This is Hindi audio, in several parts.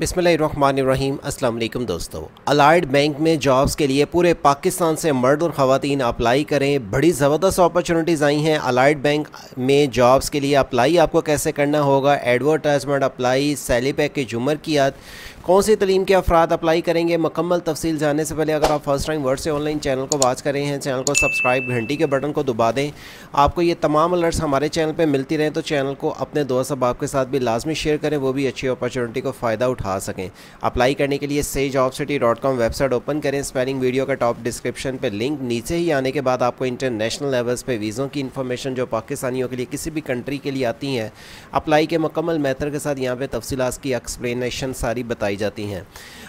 बिसमीम अल्लाम दोस्तों। अलाइड बैंक में जॉब्स के लिए पूरे पाकिस्तान से मर्द और ख़वातीन अप्लाई करें। बड़ी ज़बरदस्त अपॉर्चुनिटीज़ आई हैं। अलाइड बैंक में जॉब्स के लिए अप्लाई आपको कैसे करना होगा? एडवर्टाइजमेंट अप्लाई सैली पैकेज उमर की याद कौन सी तलीम के अफराद अप्लाई करेंगे? मकम्मल तफसील जानने से पहले अगर आप फ़र्स्ट टाइम वर्ड से ऑनलाइन चैनल को वाच कर हैं चैनल को सब्सक्राइब घंटी के बटन को दबा दें। आपको ये तमाम अलर्ट्स हमारे चैनल पर मिलती रहें तो चैनल को अपने दोस्त अब के साथ भी लाजमी शेयर करें, वो भी अच्छी अपॉर्चुनिटी को फ़ायदा उठा सकें। अप्लाई करने के लिए से job city dot com website open करें। स्पेलिंग वीडियो का टॉप डिस्क्रिप्शन पर लिंक नीचे ही आने के बाद आपको इंटरनेशनल लेवल्स पर वीज़ों की इन्फॉर्मेशन जो पाकिस्तानियों के लिए किसी भी कंट्री के लिए आती हैं अप्लाई के मुकम्मल मैथड के साथ यहाँ पर तफसीत की एक्सप्लेनेशन सारी बताई जाती हैं।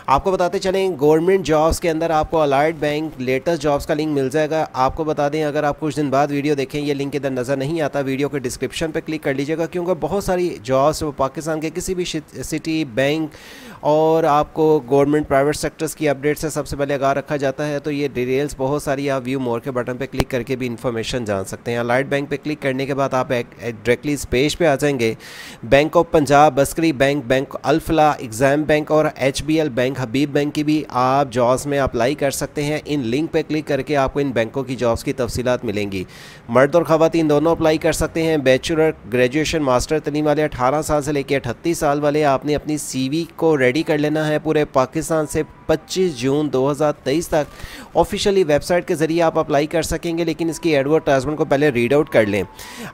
आपको बताते चलें, गवर्नमेंट जॉब्स के अंदर आपको अलाइड बैंक लेटेस्ट जॉब्स का लिंक मिल जाएगा। आपको बता दें, अगर आप कुछ दिन बाद वीडियो देखें, ये लिंक इधर नज़र नहीं आता, वीडियो के डिस्क्रिप्शन पर क्लिक कर लीजिएगा, क्योंकि बहुत सारी जॉब्स वो पाकिस्तान के किसी भी सिटी बैंक और आपको गवर्नमेंट प्राइवेट सेक्टर्स की अपडेट से सबसे पहले आगाह रखा जाता है तो ये डिटेल्स बहुत सारी आप व्यू मोर के बटन पर क्लिक करके भी इन्फॉर्मेशन जान सकते हैं। अलाइड बैंक पर क्लिक करने के बाद आप डायरेक्टली इस पेज पर आ जाएँगे। Bank of Punjab बस्करी bank bank Alfalah exam bank और एचबीएल बैंक हबीब बैंक की भी आप जॉब्स में अप्लाई कर सकते हैं। इन लिंक पर क्लिक करके आपको इन बैंकों की जॉब्स की तफसीत मिलेंगी। मर्द और ख़वान दोनों अप्लाई कर सकते हैं। बैचलर ग्रेजुएशन मास्टर तलीम वाले अठारह साल से लेकर अठतीस साल वाले आपने अपनी सीवी को रेडी कर लेना है। पूरे पाकिस्तान से 25 जून 2023 तक। ऑफिशियली वेबसाइट के ज़रिए आप अप्लाई कर सकेंगे, लेकिन इसकी एडवर्टाइजमेंट को पहले रीड आउट कर लें।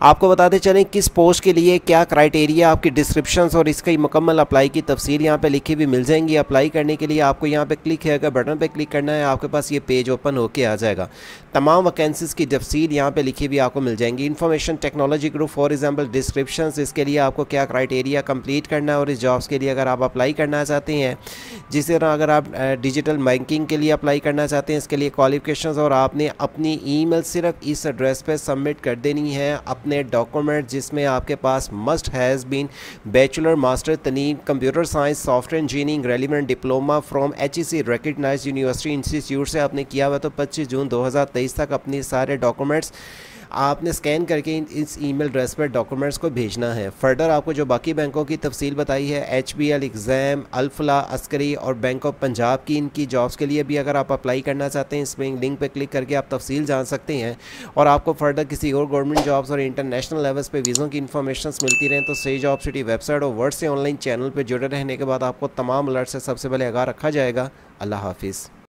आपको बताते चलें किस पोस्ट के लिए क्या क्राइटेरिया आपकी डिस्क्रिप्शन और इसकी मुकम्मल अप्लाई की तफसील यहाँ पर लिखी हुई मिल जाएँगी। अप्लाई करने के लिए आपको यहाँ पर क्लिक है, अगर बटन पर क्लिक करना है, आपके पास ये पेज ओपन होकर आ जाएगा। तमाम वैकेंसीज़ की तफसील यहाँ पर लिखी हुई आपको मिल जाएँगी। Information technology group for example description इसके लिए आपको क्या क्राइटेरिया कंप्लीट करना है और इस जॉब्स के लिए अगर आप अप्लाई करना चाहते हैं, जिस तरह अगर आप डिजिटल बैंकिंग के लिए अप्लाई करना चाहते हैं, इसके लिए क्वालिफिकेशंस और आपने अपनी ईमेल सिर्फ़ इस एड्रेस पे सबमिट कर देनी है अपने डॉक्यूमेंट जिसमें आपके पास must has been bachelor master तनीम computer science software engineering relevant diploma from H E university institute से आपने किया हुआ तो पच्चीस जून दो हज़ार तेईस तक अपने सारे डॉक्यूमेंट्स आपने स्कैन करके इस ईमेल एड्रेस पर डॉक्यूमेंट्स को भेजना है। फर्दर आपको जो बाकी बैंकों की तफसील बताई है H B L exam Alfalah Askari और बैंक ऑफ़ पंजाब की इनकी जॉब्स के लिए भी अगर आप अप्लाई करना चाहते हैं, इसमें लिंक पर क्लिक करके आप तफसील जान सकते हैं। और आपको फर्दर किसी और गवर्नमेंट जॉब्स और इंटरनेशनल लेवल्स पर वीज़ों की इन्फॉर्मेशन मिलती रहें तो सही जॉब सिटी वेबसाइट और वर्ड से ऑनलाइन चैनल पर जुड़े रहने के बाद आपको तमाम अलर्ट से सबसे पहले आगाह रखा जाएगा। अल्लाह हाफिज़।